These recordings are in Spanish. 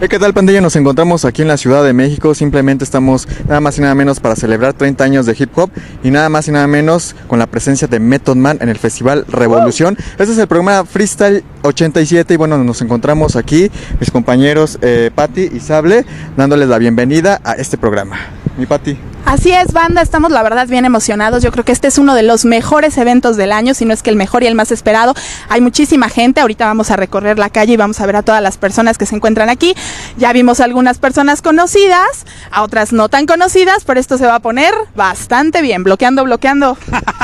Eh, ¿Qué tal pandilla? Nos encontramos aquí en la Ciudad de México, simplemente estamos nada más y nada menos para celebrar 30 años de hip hop y nada más y nada menos con la presencia de Method Man en el Festival Revolución. Este es el programa Freestyle 87 y bueno, nos encontramos aquí mis compañeros eh, Patti y Sable dándoles la bienvenida a este programa. Mi Patti. Así es, banda, estamos la verdad bien emocionados. Yo creo que este es uno de los mejores eventos del año, si no es que el mejor y el más esperado. Hay muchísima gente, ahorita vamos a recorrer la calle y vamos a ver a todas las personas que se encuentran aquí. Ya vimos algunas personas conocidas, a otras no tan conocidas, pero esto se va a poner bastante bien. Bloqueando, bloqueando.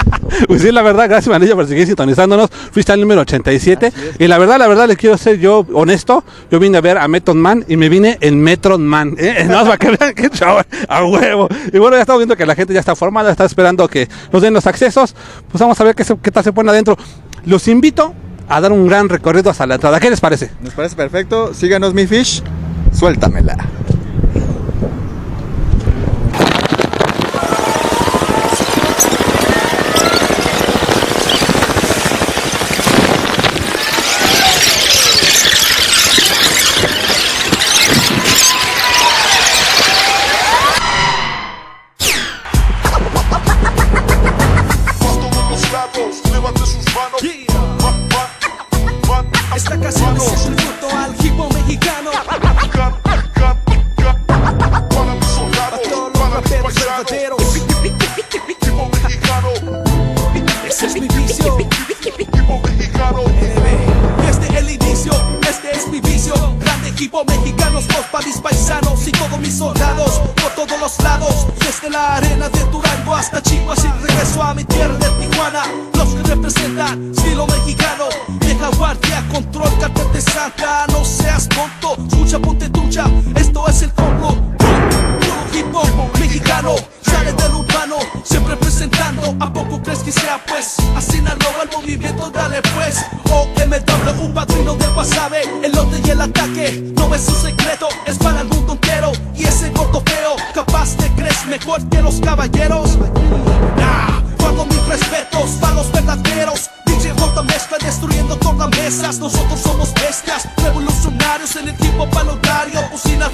pues sí, la verdad, gracias Manilla por seguir sintonizándonos. Freestyle número 87. Y la verdad, la verdad, les quiero ser yo honesto. Yo vine a ver a Method Man y me vine en Metron Man. ¿eh? No, para que vean que chavo, a huevo. Y bueno, ya estamos viendo que la gente ya está formada, está esperando que nos den los accesos. Pues vamos a ver qué, se- qué tal se pone adentro. Los invito a dar un gran recorrido hasta la entrada. ¿Qué les parece? Nos parece perfecto. Síganos, mi fish. Suéltamela.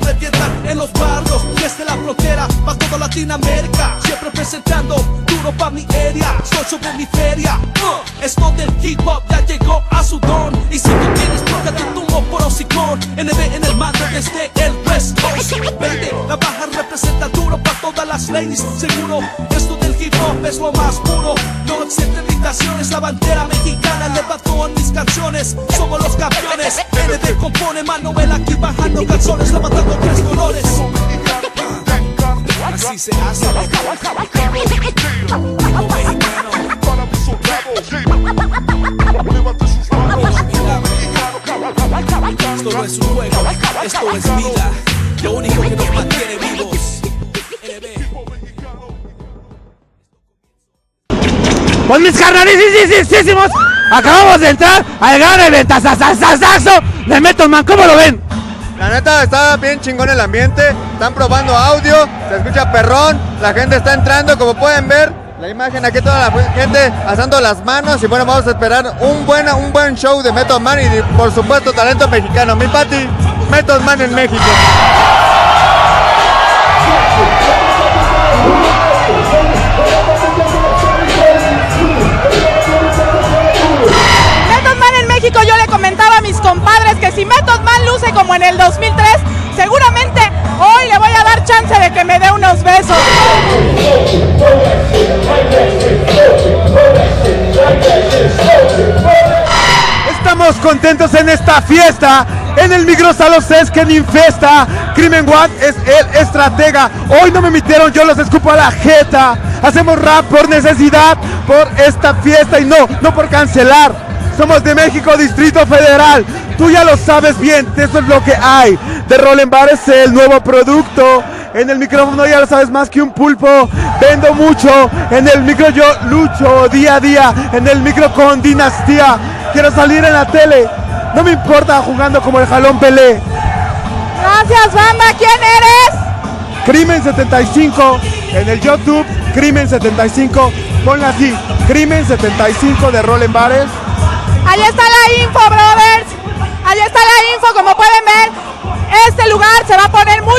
Revientan en los barrios, desde la frontera para toda Latinoamérica. Siempre presentando duro pa' mi area. Soy sobre mi feria. Uh, esto del hip hop ya llegó a su don. Y si tú tienes bronca, te tumbo por hocicón. NB en el mando desde el West Coast. Vende, la baja representa duro para todas las ladies. Seguro, esto del hip hop es lo más puro. No existe limitaciones, la bandera mexicana levantó en mis canciones. Somos los campeones. NB compone, Manuel aquí bajando calzones, levantando tres colores. Así se hace. Como mexicano. Levante sus manos. Esto no es un juego, esto es vida. Lo único que nos mantiene vivos. Pues mis carnalísimos, acabamos de entrar al gran eventazazazazo de Method Man. ¿Cómo lo ven? La neta está bien chingón el ambiente, están probando audio, se escucha perrón, la gente está entrando, como pueden ver, la imagen aquí toda la gente alzando las manos y bueno, vamos a esperar un buen, un buen show de Method Man y por supuesto talento mexicano. Mi Pati, Method Man en México. Method Man en México, yo le comentaba a mis compadres que si Method Man luce como en el 2003, chance de que me dé unos besos. Estamos contentos en esta fiesta. En el micro Salón que infesta. Crimen One es el estratega. Hoy no me emitieron, yo los escupo a la jeta. Hacemos rap por necesidad, por esta fiesta y no, no por cancelar. Somos de México, Distrito Federal. Tú ya lo sabes bien, eso es lo que hay. De Rolen Bar es el nuevo producto. En el micrófono ya lo sabes más que un pulpo. Vendo mucho. En el micro yo lucho día a día. En el micro con dinastía. Quiero salir en la tele. No me importa jugando como el jalón Pelé. Gracias, banda. ¿Quién eres? Crimen 75 en el YouTube. Crimen 75. Ponla así. Crimen 75 de Rolen Bares. Ahí está la info, brothers. Ahí está la info, como pueden ver.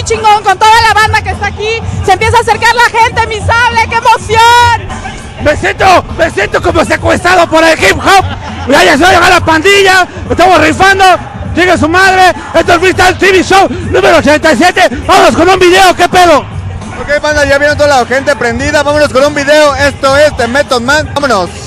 Es con toda la banda que está aquí. Se empieza a acercar la gente, mi sable, qué emoción. Me siento, me siento como secuestrado por el hip hop. Ya, ya se va a llegar la pandilla. Estamos rifando. Sigue su madre. Esto es Freestyle TV Show número 87. Vamos con un video. ¿Qué pedo? Ok, banda, ya vieron toda la gente prendida. Vámonos con un video. Esto es de Method Man. Vámonos.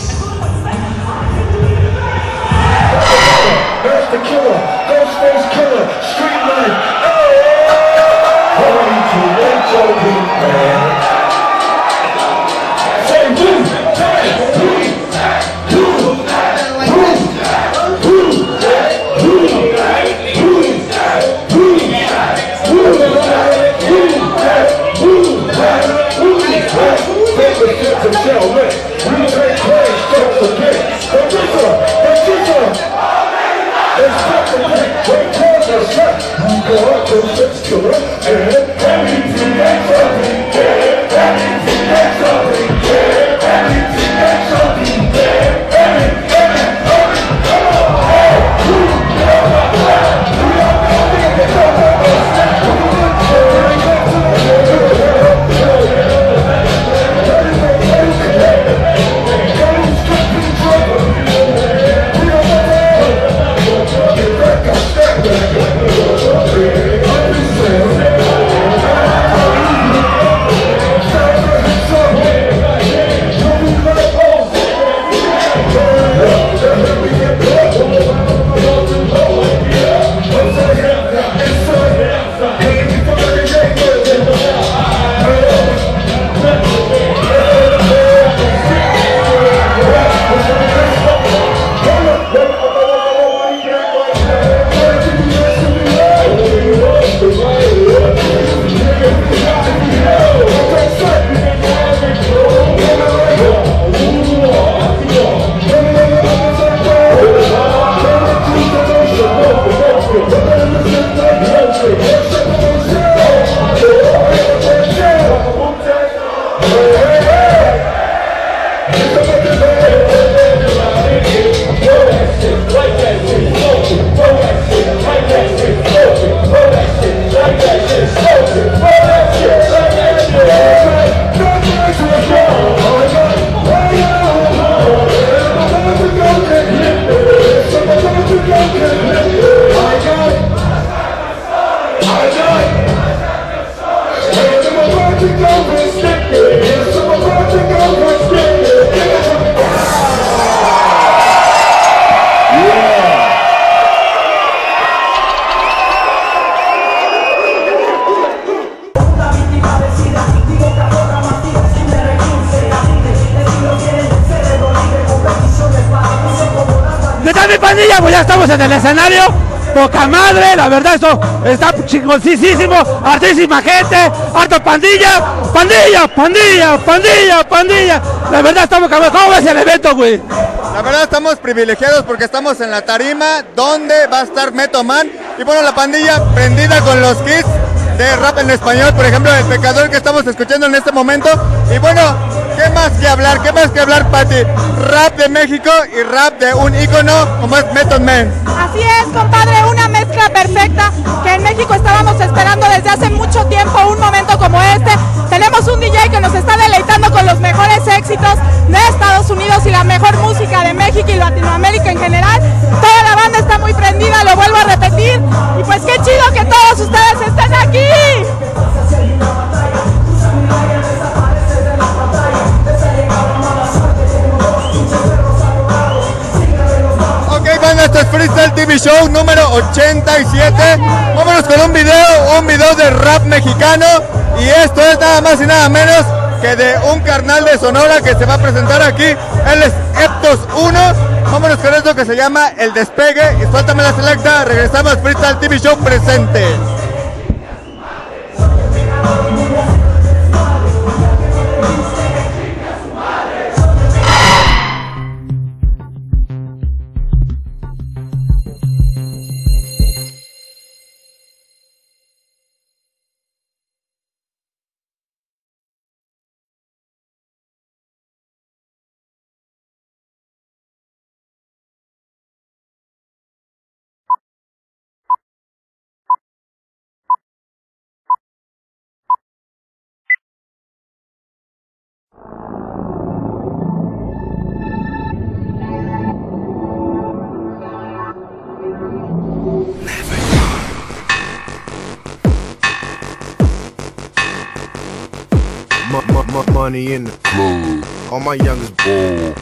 Escenario. Poca madre, la verdad esto está chingoncísimo, hartísima gente, harta pandilla, pandilla, pandilla, pandilla, pandilla. La verdad estamos cabrón. ¿Cómo el evento, güey? La verdad estamos privilegiados porque estamos en la tarima donde va a estar Method Man. Y bueno, la pandilla prendida con los kits de rap en español, por ejemplo, el pecador que estamos escuchando en este momento. Y bueno, ¿qué más que hablar? ¿Qué más que hablar, Pati? Rap de México y rap de un ícono como es Method Man. Así es, compadre, una mezcla perfecta que en México estábamos esperando desde hace mucho tiempo, un momento 87. Vámonos con un video, un video de rap mexicano. Y esto es nada más y nada menos que de un carnal de Sonora que se va a presentar aquí. Él es Eptos 1. Vámonos con esto que se llama El Despegue. Y suéltame la selecta. Regresamos Freestyle TV Show presente. Money in the club. All my youngest ball.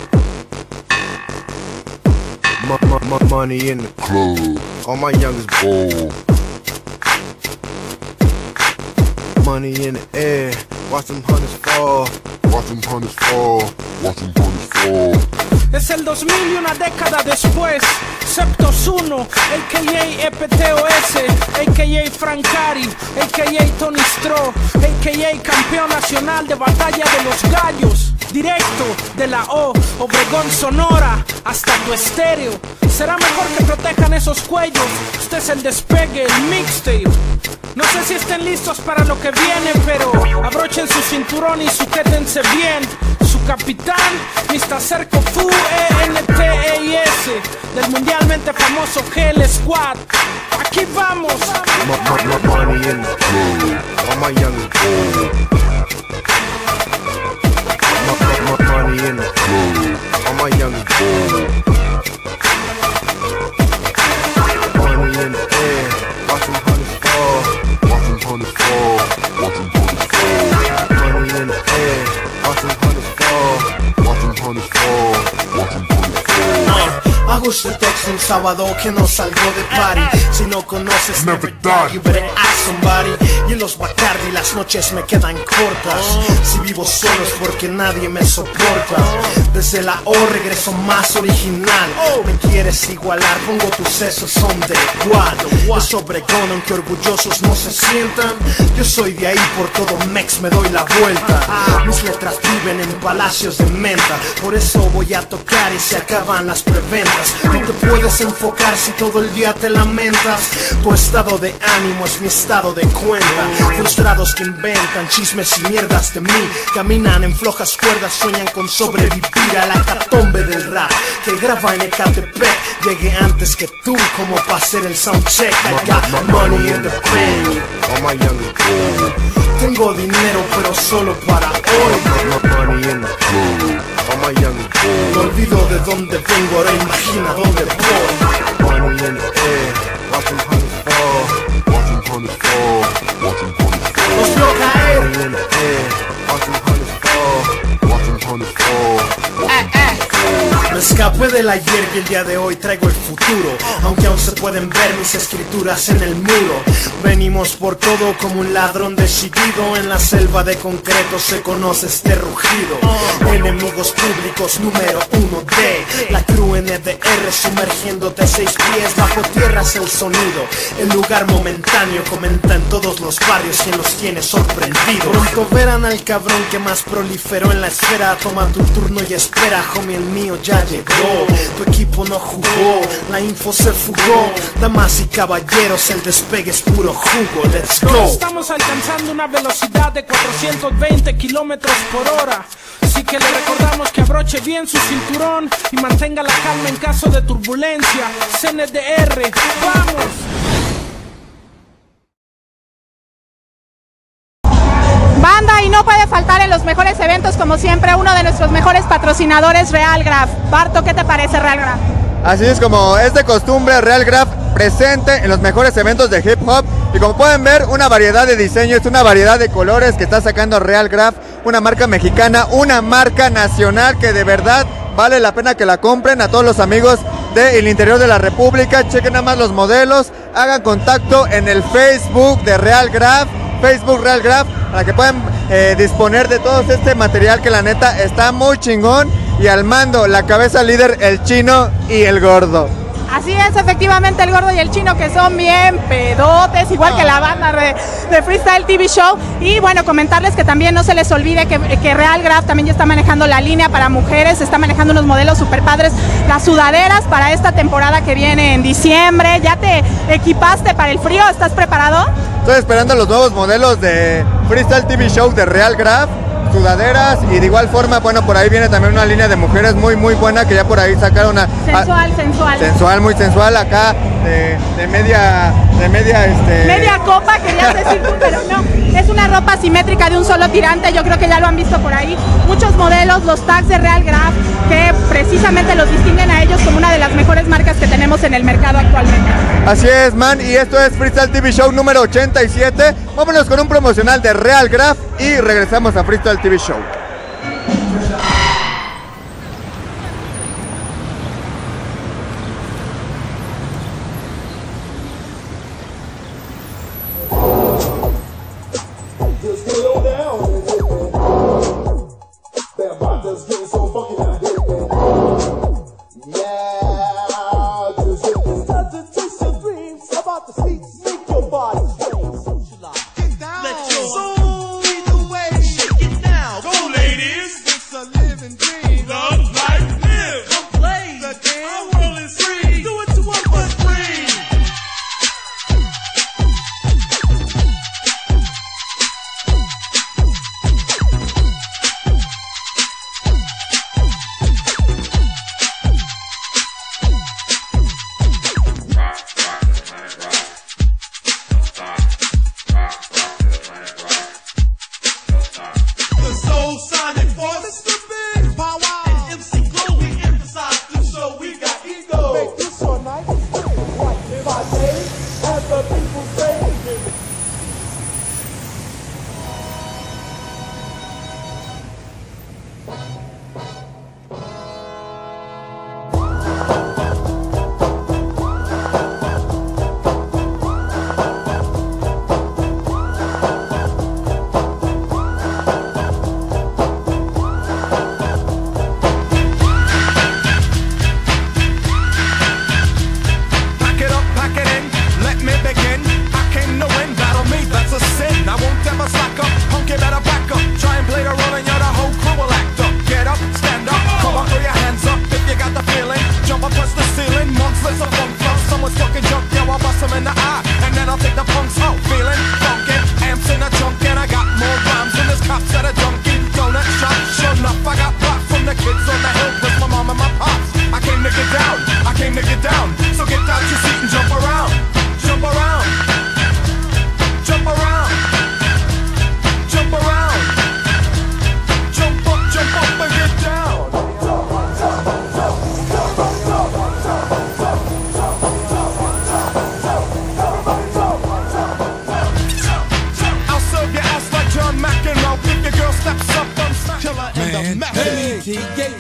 M- m- money in the club. All my youngest ball. Money in the air. Watch them hunters fall. Watch them hunters fall. Es el 2000 y una década después. Septos 1, a.k.a. EPTOS, a.k.a. Francari, a.k.a. Tony Stro, a.k.a. campeón nacional de batalla de los gallos. Directo de la O, Obregón Sonora, hasta tu estéreo. Será mejor que protejan esos cuellos. Este es el despegue, el mixtape. No sé si estén listos para lo que viene, pero abrochen su cinturón y sujétense bien. Capitán, Mr. Cerco Fu, ENTEIS, del mundialmente famoso GL Squad. Aquí vamos. Sábado que no salgo de party. Si no conoces Never Die You better ask somebody. Y en los Bacardi las noches me quedan cortas. Si vivo solo es porque nadie me soporta. Desde la O regreso más original. Me quieres igualar, pongo tus sesos son de igual Es Obregón aunque orgullosos no se sientan. Yo soy de ahí por todo Mex me doy la vuelta. Mis letras viven en palacios de menta. Por eso voy a tocar y se acaban las preventas. No te puedes enfocar si todo el día te lamentas. Tu estado de ánimo es mi estado de cuenta. Frustrados que inventan chismes y mierdas de mí. Caminan en flojas cuerdas, sueñan con sobrevivir a la catombe del rap Que graba en Ecatepec. Llegué antes que tú como para hacer el soundcheck. I got money in the bank. All my ball. Tengo dinero pero solo para hoy. Ball. olvido de dónde vengo, ahora imagina dónde voy Escapé del ayer y el día de hoy traigo el futuro. Aunque aún se pueden ver mis escrituras en el muro. Venimos por todo como un ladrón decidido. En la selva de concreto se conoce este rugido. Enemigos públicos número uno de La crew NDR sumergiéndote seis pies Bajo tierra es el sonido. El lugar momentáneo comenta en todos los barrios y en los tienes sorprendido Pronto verán al cabrón que más proliferó en la esfera. Toma tu turno y espera, homie, el mío ya llegó Tu equipo no jugó, la info se fugó Damas y caballeros, el despegue es puro jugo, let's go Estamos alcanzando una velocidad de 420 kilómetros por hora. Así que le recordamos que abroche bien su cinturón y mantenga la calma en caso de turbulencia. CNDR, vamos. Y no puede faltar en los mejores eventos como siempre uno de nuestros mejores patrocinadores Real Graph. Barto, ¿qué te parece Real Graph? Así es como es de costumbre, Real Graph presente en los mejores eventos de hip hop. Y como pueden ver, una variedad de diseños, una variedad de colores que está sacando Real Graph, una marca mexicana, una marca nacional que de verdad vale la pena que la compren a todos los amigos del interior de la República. Chequen nada más los modelos, hagan contacto en el Facebook de Real Graph, Facebook Real Graph, para que puedan eh, disponer de todo este material que la neta está muy chingón. Y al mando, la cabeza líder, el chino y el gordo. Así es, efectivamente, el gordo y el chino que son bien pedotes, igual que la banda de, Freestyle TV Show. Y bueno, comentarles que también no se les olvide que, que Real Graph también ya está manejando la línea para mujeres, está manejando unos modelos super padres, las sudaderas para esta temporada que viene en diciembre. ¿Ya te equipaste para el frío? ¿Estás preparado? Estoy esperando los nuevos modelos de Freestyle TV Show de Real Graph, sudaderas y de igual forma, bueno, por ahí viene también una línea de mujeres muy muy buena que ya por ahí sacaron una Sensual, sensual. sensual, muy sensual acá de, de media de media este Media copa, querías decir pero no. Es una ropa simétrica de un solo tirante, yo creo que ya lo han visto por ahí. Muchos modelos, los tags de Real Graph, que precisamente los distinguen a ellos como una de las mejores marcas que tenemos en el mercado actualmente. Así es, man, y esto es Freestyle TV Show número 87. Vámonos con un promocional de Real Graph y regresamos a Freestyle TV Show.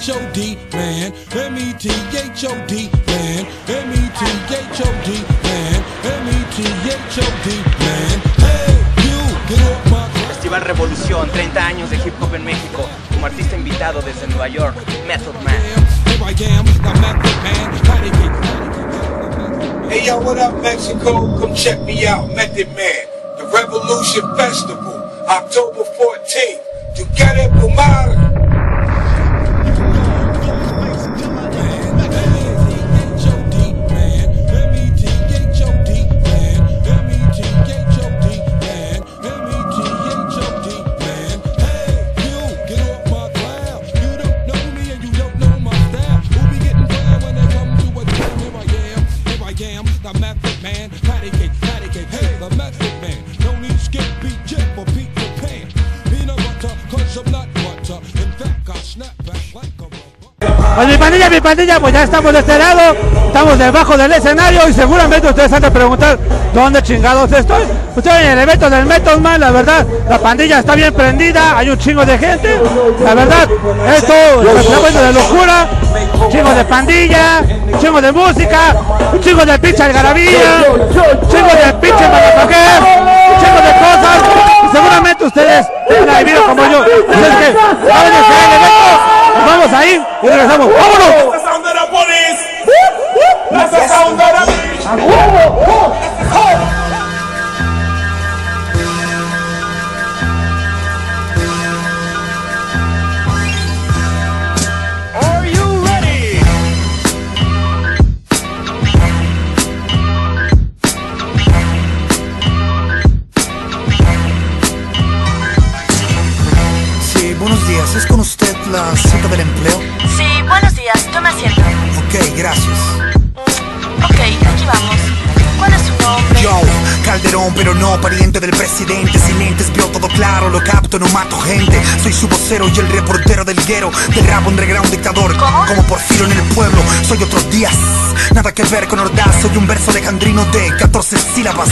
M-E-T-H-O-D, man. M-E-T-H-O-D, man. M-E-T-H-O-D, man. M-E-T-H-O-D, man. Hey, you, get off my Festival Revolución, 30 años de hip hop en México. Como artista invitado desde Nueva York, Method Man. Here I am, the method man. Patty cake. Hey yo, what up, Mexico? Come check me out, Method Man. The Revolution Festival, October Pues mi pandilla, mi pandilla, pues ya estamos de este lado, estamos debajo del escenario y seguramente ustedes han de preguntar dónde chingados estoy. Estoy en el evento del Method Man, la verdad, la pandilla está bien prendida, hay un chingo de gente, la verdad, esto está bueno de locura, un chingo de pandilla, un chingo de música, un chingo de pinche algarabía, un chingo de pinche motherfucker, un chingo de cosas, seguramente ustedes han vivido como yo. Así es que, vamos a ir y regresamos. ¡Vámonos! No pariente del presidente. Sin lentes veo todo claro, lo no mato gente. Soy su vocero y el reportero del guero. Del rap underground dictador. Como Porfirio en el pueblo, soy otros días. Nada que ver con Ordaz, soy un verso alejandrino de 14 sílabas.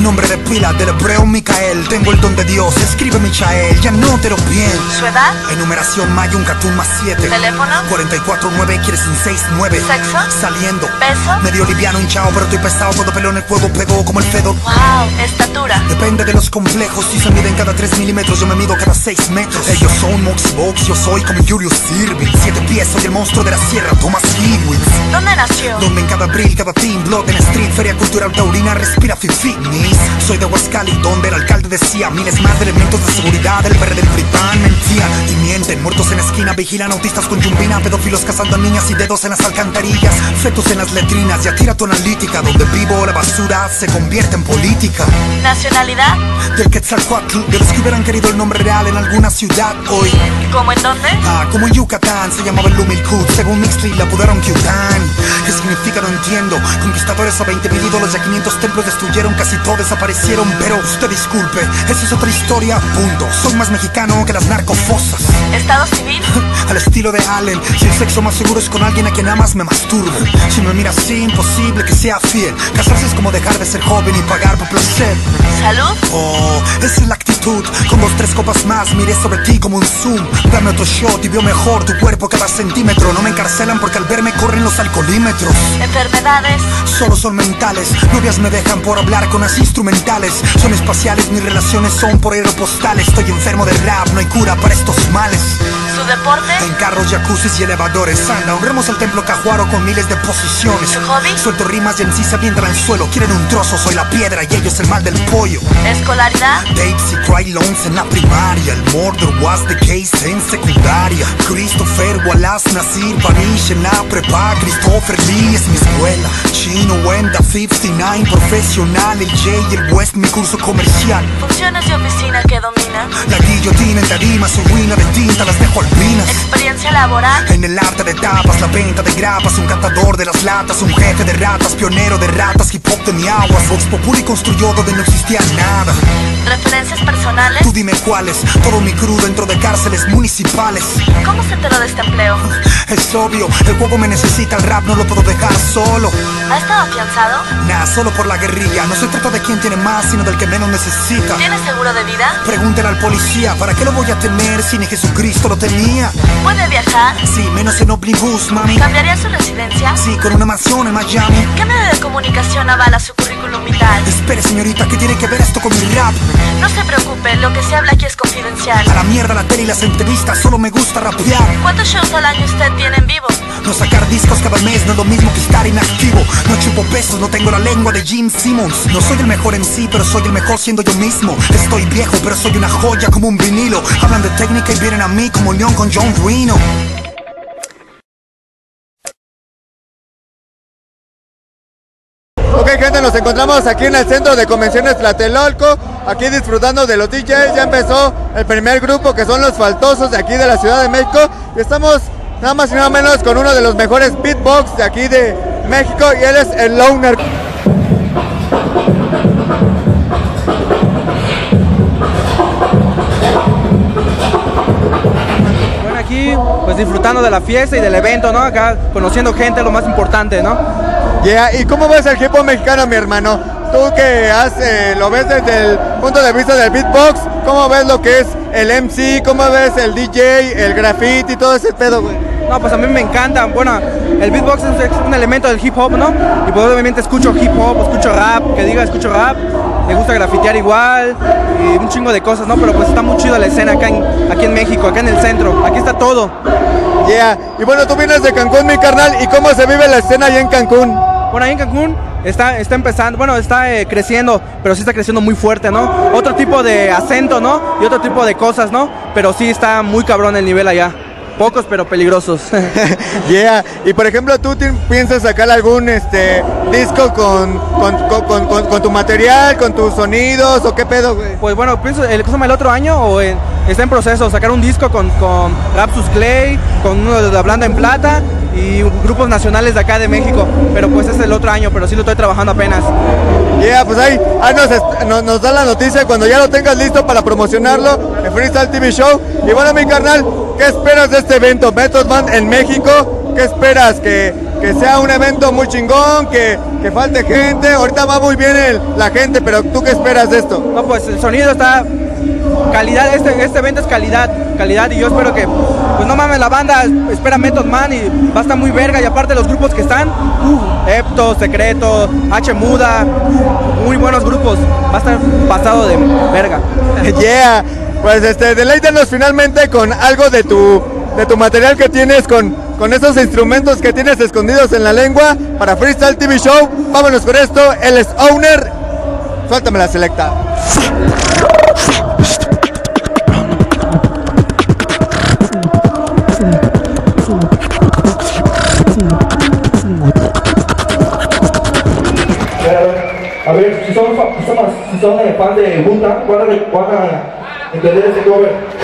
Nombre de pila del hebreo Micael. Tengo el don de Dios, escribe Michael, ya no te lo bien. ¿Su edad? Enumeración Mayo, un cartoon más 7. ¿Teléfono? 44-9, quieres un 6-9. ¿Sexo? Saliendo. ¿Peso? Medio liviano, hinchado, pero estoy pesado. Todo pelón el fuego pegó como el fedo. Wow, estatura. Depende de los complejos. Si se miden cada 3 milímetros, yo me mido cada 6 metros. Ellos son Moxie Box, yo soy como Julius Irving. Siete pies, soy el monstruo de la sierra, Thomas Hewitt. ¿Dónde nació? Donde en cada abril, cada team, blood en street, feria cultural taurina, respira fit fitness. Soy de Huascali, donde el alcalde decía miles más de elementos de seguridad. El verde del Fripan mentían y mienten. Muertos en la esquina, vigilan autistas con yumbina, pedófilos cazando a niñas y dedos en las alcantarillas. Fetos en las letrinas, ya tira tu analítica. Donde vivo, la basura se convierte en política. ¿Nacionalidad? Del Quetzalcoatl, de los que hubieran querido el nombre real en alguna ciudad hoy. ¿Cómo en dónde? Ah, como en Yucatán se llamaba el Lumilkut, según Mixtree la apodaron Kyután. ¿Qué significa? No entiendo. Conquistadores a 20 mil ídolos y a 500 templos destruyeron, casi todos desaparecieron. Pero usted disculpe, esa es otra historia, punto. Soy más mexicano que las narcofosas. ¿Estado civil? Al estilo de Allen, si el sexo más seguro es con alguien a quien amas, me masturbo. Si me miras así, imposible que sea fiel. Casarse es como dejar de ser joven y pagar por placer. ¿Salud? Oh, esa es la actitud. Con dos, tres copas más, miré sobre ti como un zoom. Dame otro shot y veo mejor tu cuerpo cada centímetro. No me encarcelan porque al verme corren los alcoholímetros. ¿Enfermedades? Solo son mentales. Novias me dejan por hablar con las instrumentales. Son espaciales, mis relaciones son por aeropostales. Estoy enfermo de rap, no hay cura para estos males. ¿Su deporte? En carros, jacuzzis y elevadores anda, honremos el templo cajuaro con miles de posiciones. ¿Su hobby? Suelto rimas y en sí se avientan al suelo. Quieren un trozo, soy la piedra y ellos el mal del pollo. ¿Escolaridad? Dates y cry loans en la primaria. El murder was the case en secundaria. Christopher Wallace, Nasir Panish en la prepa. Christopher Lee es mi escuela. Chino Wenda 59, profesional. El J y el West, mi curso comercial. ¿Funciones de oficina que domina? La guillotina en tarima, su ruina de tinta, las dejo alpinas. ¿Experiencia laboral? En el arte de tapas, la venta de grapas, un catador de las latas, un jefe de ratas, pionero de ratas, hip hop de mi aguas, Vox Populi construyó donde no existía nada. ¿Referencias personales? Tú dime cuáles, todo mi crew dentro de cárceles municipales. ¿Cómo se enteró de este empleo? Es obvio, el juego me necesita, el rap no lo puedo dejar solo. ¿Ha estado afianzado? Nah, solo por la guerrilla, no se trata de quién tiene más, sino del que menos necesita. ¿Tiene seguro de vida? Pregúntale al policía, ¿para qué lo voy a temer si ni Jesucristo lo tenía? ¿Puede viajar? Sí, menos en Oblibus, mami. ¿Cambiaría su residencia? Sí, con una mansión en Miami. ¿Qué medio de comunicación avala su currículum vital? Espere, señorita, ¿qué tiene que ver esto con mi rap? No se preocupe, lo que se habla aquí es confidencial. A la mierda la tele y las entrevistas, solo me gusta rapear. ¿Cuántos shows al año usted tiene en vivo? No sacar discos cada mes no es lo mismo que estar inactivo. No chupo pesos, no tengo la lengua de Jim Simmons. No soy el mejor en sí, pero soy el mejor siendo yo mismo. Estoy viejo, pero soy una joya como un vinilo. Hablan de técnica y vienen a mí como León con John Reno. Ok gente, nos encontramos aquí en el centro de convenciones Tlatelolco, aquí disfrutando de los DJs, ya empezó el primer grupo que son los faltosos de aquí de la Ciudad de México y estamos nada más y nada menos con uno de los mejores beatbox de aquí de México y él es el Loner. Bueno, aquí pues disfrutando de la fiesta y del evento, ¿no? Acá conociendo gente, lo más importante, ¿no? Yeah, ¿y cómo ves el hip hop mexicano, mi hermano? Tú que has, eh, lo ves desde el punto de vista del beatbox, ¿cómo ves lo que es el MC? ¿Cómo ves el DJ, el graffiti y todo ese pedo, güey? No, pues a mí me encanta. Bueno, el beatbox es un elemento del hip hop, ¿no? Y pues obviamente escucho hip hop, escucho rap, que diga escucho rap. Me gusta grafitear igual y un chingo de cosas, ¿no? Pero pues está muy chido la escena acá en, aquí en México, acá en el centro. Aquí está todo. Yeah, y bueno, tú vienes de Cancún, mi carnal, ¿y cómo se vive la escena allá en Cancún? Bueno, ahí en Cancún está, está empezando, bueno, está eh, creciendo, pero sí está creciendo muy fuerte, ¿no? Otro tipo de acento, ¿no? Y otro tipo de cosas, ¿no? Pero sí está muy cabrón el nivel allá. Pocos, pero peligrosos. Yeah, y por ejemplo, ¿tú piensas sacar algún este disco con, con, con- con- tu material, con tus sonidos o qué pedo, güey? Pues bueno, pienso el, el otro año o en- está en proceso sacar un disco con, con Rapsus Clay, con uno de la blanda en plata y grupos nacionales de acá de México, pero pues es el otro año, pero sí lo estoy trabajando apenas. Yeah, pues ahí, ahí nos, nos da la noticia cuando ya lo tengas listo para promocionarlo en Freestyle TV Show. Y bueno, mi carnal, ¿qué esperas de este evento? Method Man en México, ¿qué esperas? ¿Que, que sea un evento muy chingón, que, que falte gente? Ahorita va muy bien el- la gente, pero ¿tú qué esperas de esto? No, pues el sonido está calidad, este, este evento es calidad, calidad y yo espero que, pues no mames, la banda espera Method Man y va a estar muy verga y aparte los grupos que están, uh, Epto, Secreto, H Muda, muy buenos grupos, va a estar pasado de verga. yeah, pues este, deleítanos finalmente con algo de tu, de tu material que tienes con, con esos instrumentos que tienes escondidos en la lengua para Freestyle TV Show. Vámonos con esto, él es Owner. Suéltame la selecta. A ver, si son, si son, si son fan de Buta, van a, entender este cover.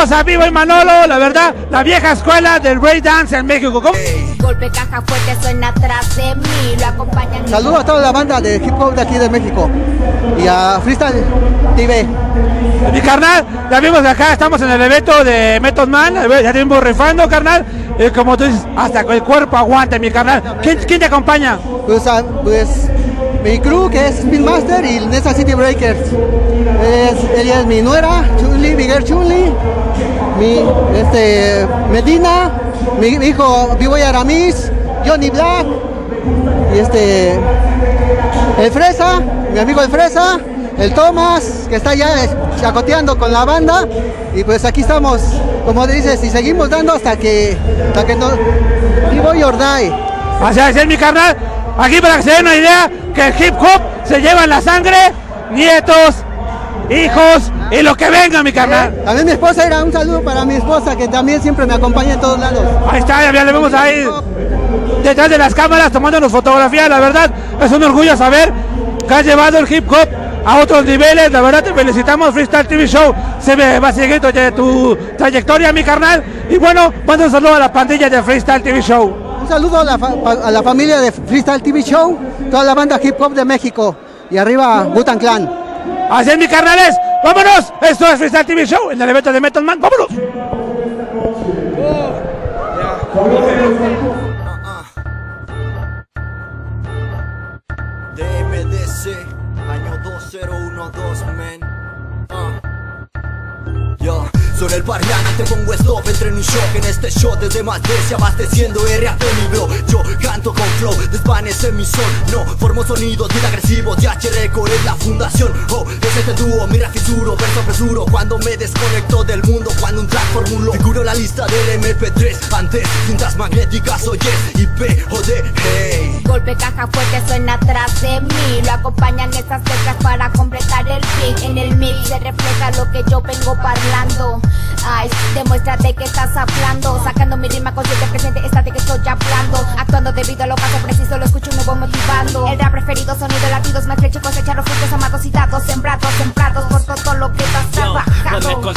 Encontramos a Vivo y Manolo, la verdad, la vieja escuela del breakdance en México. ¿Cómo? Golpe caja fuerte suena atrás de mí, lo acompañan. Saludos a toda la banda de hip hop de aquí de México y a Freestyle TV. Mi carnal, ya vimos acá, estamos en el evento de Method Man, ya estuvimos rifando, carnal. Y como tú dices, hasta con el cuerpo aguante, mi carnal. ¿Quién, quién te acompaña? Pues, ah, pues mi crew que es Speedmaster y Nessa City Breakers. Es, ella es mi nuera, Chunli, Miguel Chunli, mi este, Medina, mi, hijo Vivoy Aramis, Johnny Black, y este el Fresa, mi amigo el Fresa, el Thomas, que está ya chacoteando con la banda, y pues aquí estamos, como dices, y seguimos dando hasta que hasta que no Vivo y Ordai. Así es, mi carnal. Aquí para que se den una idea, que el hip hop se lleva la sangre, nietos, hijos y lo que venga, mi carnal. También mi esposa era un saludo para mi esposa que también siempre me acompaña en todos lados. Ahí está, ya le vemos ahí detrás de las cámaras tomándonos fotografía. La verdad, es un orgullo saber que has llevado el hip hop a otros niveles. La verdad, te felicitamos. Freestyle TV Show se ve- va siguiendo tu- tu trayectoria, mi carnal. Y bueno, mando un saludo a la pandilla de Freestyle TV Show. Un saludo a la, a la familia de Freestyle TV Show, toda la banda hip hop de México y arriba Butan Clan. Así es, mis carnales. ¡Vámonos! Esto es Freestyle TV Show en el evento de Metal Man. ¡Vámonos! DMDC, año 2012, man. Sobre el parlante pongo stop, entre en un shock. En este show Desde Maltesia abasteciendo RAP mi bro. Yo canto con flow, desvanece mi son No, formo sonidos bien agresivos. DH Record es la fundación. Oh, es este dúo, mira fisuro, verso apresuro. Cuando me desconecto del mundo, cuando un track formulo. Figuro la lista del MP3 Antes, cintas magnéticas, oyes IP o D, hey. Golpe caja fuerte suena atrás de mí. Lo acompañan estas teclas para completar el beat. En el mix se refleja lo que yo vengo parlando Ay, demuéstrate que estás hablando Sacando mi rima consciente presente, estate que estoy hablando Actuando debido a lo paso preciso, lo escucho y me voy motivando. El rap preferido, sonido latidos, más flecho cosechar los frutos amados y dados Sembrados, sembrados por todo lo que estás trabajando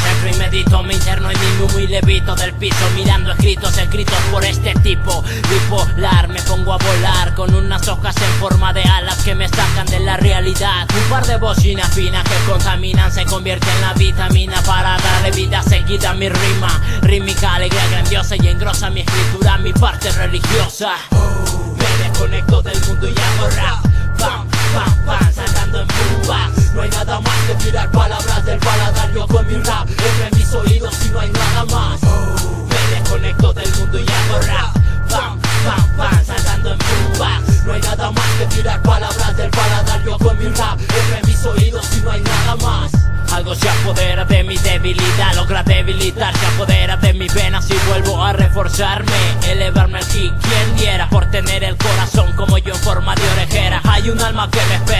y medito, me interno en mi humo y levito del piso Mirando escritos, escritos por este tipo. Bipolar, me pongo a volar Con unas hojas en forma de alas que me sacan de la realidad. Un par de bocinas finas que contaminan Se convierte en la vitamina para darle vida seguida a mi rima. Rítmica, alegría grandiosa y engrosa mi escritura Mi parte religiosa. Me desconecto del mundo y hago rap. Pam, pam, pam, saltando en boombox No hay nada más que tirar palabras del paladar Yo con mi rap entre mis oídos y no hay nada más. Me desconecto del mundo y hago rap. Pam, pam, pam, saltando en boombox No hay nada más que tirar palabras del paladar Yo con mi rap entre mis oídos y no hay nada más. Algo se apodera de mi debilidad, logra debilitar, se apodera de mis venas y vuelvo a reforzarme, elevarme al ki, quien diera por tener el corazón como yo en forma de orejera. Hay un alma que me espera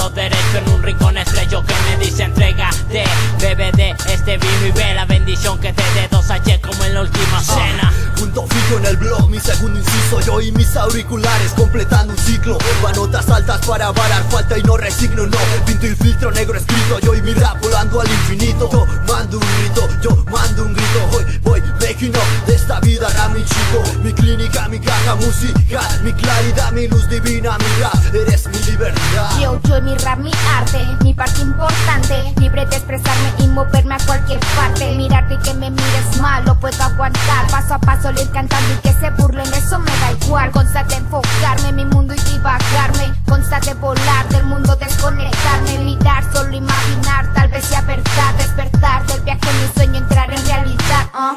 lado derecho en un rincón estrello que me dice entrega de bebe de este vino y ve la bendición que te dé dos ayer como en la última cena. Punto fijo en el blog, mi segundo inciso Yo y mis auriculares completando un ciclo. Va notas altas para varar, falta y no resigno, no. Pinto el filtro negro escrito Yo y mi rap volando al infinito. Yo mando un grito, yo mando un grito. Hoy voy de esta vida rap mi chico. Mi clínica, mi caja musical Mi claridad, mi luz divina, mi rap Eres mi libertad. Yo, yo mi rap, mi arte, mi parte importante. Libre de expresarme y moverme a cualquier parte. Mirarte y que me mires mal, lo puedo aguantar. Paso a paso le ir cantando y que se burlen, eso me da igual. Constate enfocarme en mi mundo y divagarme. Constate volar del mundo, desconectarme. Mirar, solo imaginar, tal vez sea verdad. Despertar del viaje, mi sueño, entrar en realidad ¿ah?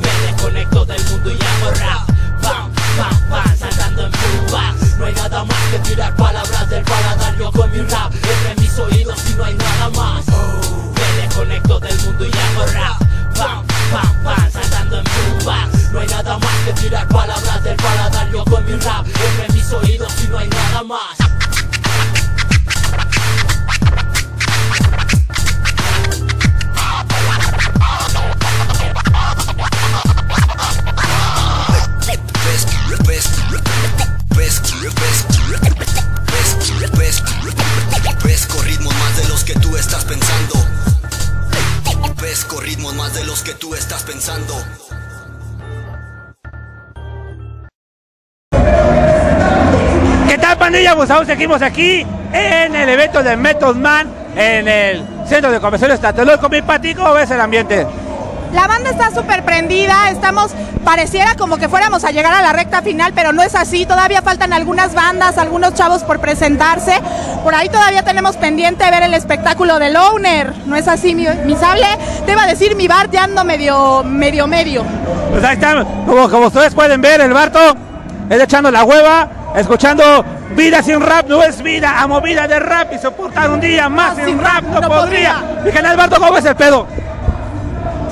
Me desconecto del mundo y hago rap. Pam, pam, pam, saltando en boombox No hay nada más que tirar palabras del paladar. Yo con mi rap entre mis oídos y no hay nada más. Me desconecto del mundo y hago rap. Pam, pam, pam, saltando en boombox No hay nada más que tirar palabras del paladar. Yo con mi rap entre mis oídos y no hay nada más pandilla? Pues seguimos aquí en el evento de Method Man en el Centro de Convenciones Tlatelolco. Mi Pati, ¿cómo ves el ambiente? La banda está súper prendida, estamos, pareciera como que fuéramos a llegar a la recta final, pero no es así, todavía faltan algunas bandas, algunos chavos por presentarse, por ahí todavía tenemos pendiente ver el espectáculo del Owner, ¿no es así mi, mi sable? Te iba a decir mi bar ya ando medio, medio, medio. Pues ahí están, como, como ustedes pueden ver, el Barto es echando la hueva, escuchando Vida sin rap no es vida, amo vida de rap y soportar un día más sin, rap no, podría. Mi canal Barto, ¿cómo ves el pedo?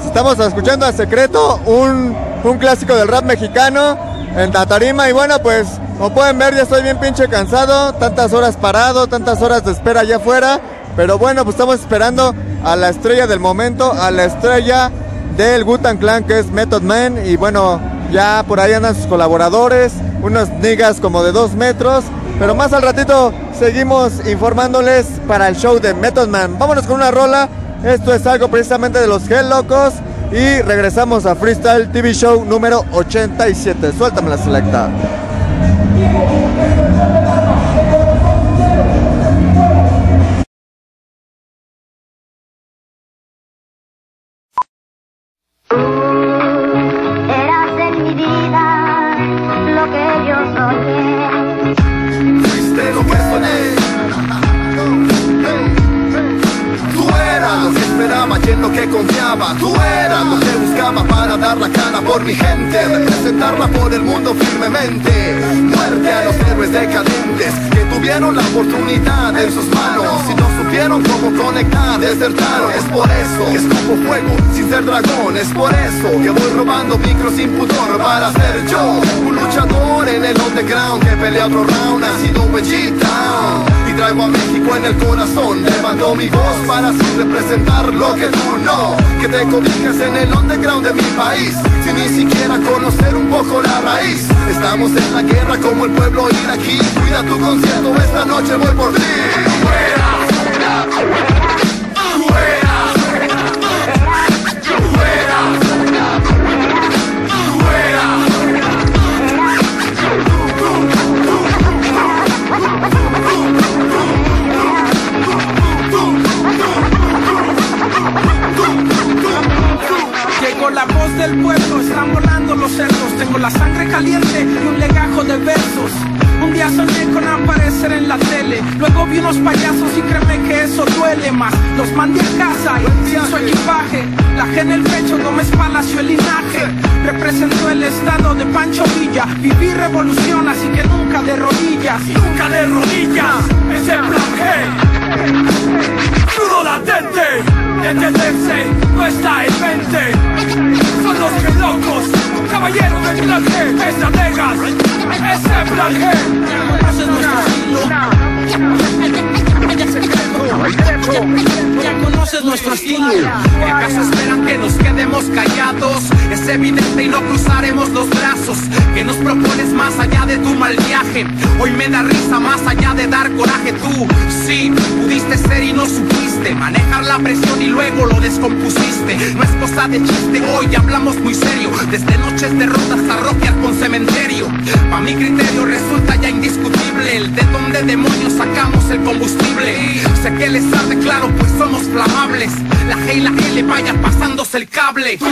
Estamos escuchando a Secreto, un, un clásico del rap mexicano en la tarima y bueno pues como pueden ver ya estoy bien pinche cansado, tantas horas parado, tantas horas de espera allá afuera, pero bueno pues estamos esperando a la estrella del momento, a la estrella del Gutan Clan que es Method Man. Y bueno ya por ahí andan sus colaboradores, unos niggas como de dos metros, pero más al ratito seguimos informándoles para el show de Method Man. Vámonos con una rola. Esto es algo precisamente de los Hell Locos. Y regresamos a Freestyle TV Show número 87. Suéltame la selecta. Por eso que voy robando micros sin pudor para ser yo un luchador en el underground que pelea otro round. Ha sido un y traigo a México en el corazón. Levanto mi voz para así representar lo que tú no. Que te cobijas en el underground de mi país sin ni siquiera conocer un poco la raíz. Estamos en la guerra como el pueblo iraquí. Cuida tu concierto, esta noche voy por ti. Llegó del pueblo, están volando los cerdos. Tengo la sangre caliente y un legajo de versos. Un día soñé con aparecer en la tele. Luego vi unos payasos y créeme que eso duele más. Los mandé a casa y sin su equipaje. La G en el pecho, Gómez Palacio, el linaje. Representó el estado de Pancho Villa. Viví revolución, así que nunca de rodillas. Nunca de rodillas. Ese plan G. Nudo latente. Entenderse no está en mente. Son los que locos. Caballeros plan G. Estrategas. Ese plan G. Conoces nuestro estilo. Ya conoces nuestro estilo. ¿Y acaso esperan que nos quedemos callados? Es evidente y no cruzaremos los brazos. Que nos propones más allá de tu mal viaje. Hoy me da risa más allá de dar coraje. Tú, sí, pudiste ser y no supiste manejar la presión y luego lo descompusiste. No es cosa de chiste, hoy hablamos muy serio. Desde noches de rotas a rockear con cementerio. Pa' mi criterio resulta ya indiscutible el de dónde demonios sacamos el combustible. Sé que les sabe claro, pues somos flamables. La G y la L vayan pasándose el cable. Tú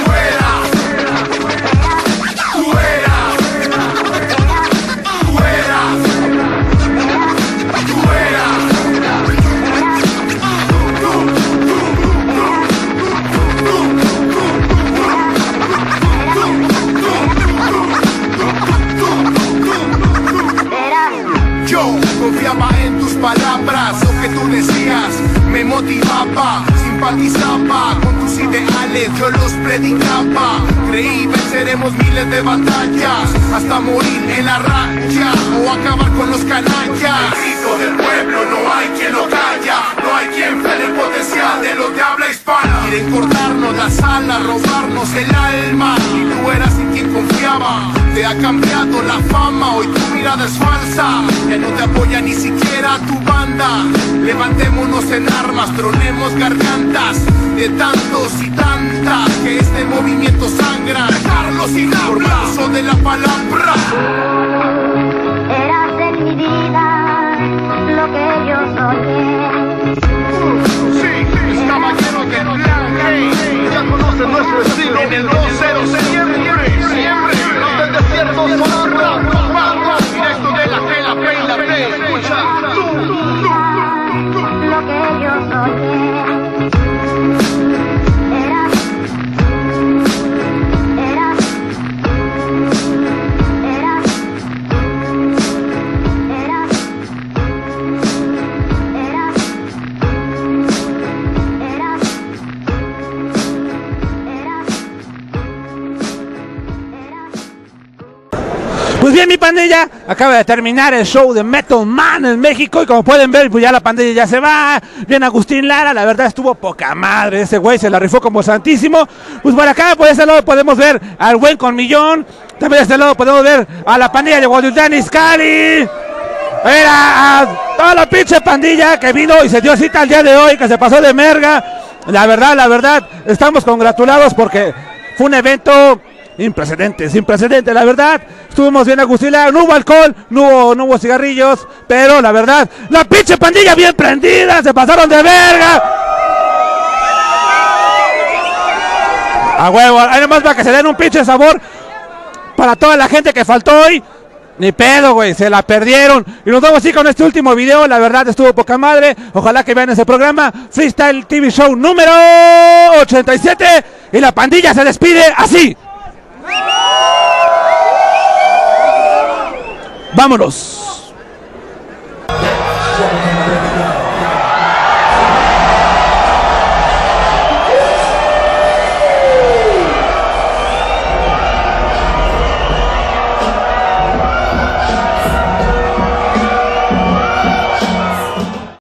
confiaba en tus palabras, lo que tú decías me motivaba, simpatizaba con tus ideales, yo los predicaba. Creí venceremos miles de batallas, hasta morir en la raya o acabar con los canallas. El grito del pueblo no hay quien lo calla, no hay quien frene el potencial de los de habla hispana. Quieren cortarnos las alas, robarnos el alma, y tú eras en quien confiaba. Te ha cambiado la fama, hoy tu mirada es falsa, ya no te apoya ni siquiera tu banda. Levantémonos en armas, tronemos gargantas de tantos y tantas que este movimiento sangra. Carlos y por uso de la palabra. Eras en mi vida lo que yo soñé. Sí, es caballero del plan. Ya conocen nuestro estilo. En el 2-0 siempre, siempre. Desierto sonando. Vamos, directo de la G, la P y la P. Escucha. Lo que yo soñé. Pandilla, acaba de terminar el show de Metal Man en México y como pueden ver, pues ya la pandilla ya se va. Bien Agustín Lara, la verdad estuvo poca madre, ese güey se la rifó como santísimo. Pues por acá, por ese lado podemos ver al buen Colmillón. También de este lado podemos ver a la pandilla de Guadalajara Scali. Era a toda la pinche pandilla que vino y se dio cita el día de hoy, que se pasó de merga. La verdad, la verdad, estamos congratulados porque fue un evento sin precedentes, sin precedentes, la verdad. Estuvimos bien Agustín Lara, no hubo alcohol, no hubo, cigarrillos, pero la verdad, la pinche pandilla bien prendida, se pasaron de verga. A huevo, ahí nomás para que se den un pinche sabor para toda la gente que faltó hoy. Ni pedo, güey, se la perdieron. Y nos vamos así con este último video. La verdad estuvo poca madre. Ojalá que vean ese programa. Freestyle TV Show número 87. Y la pandilla se despide así. Vámonos.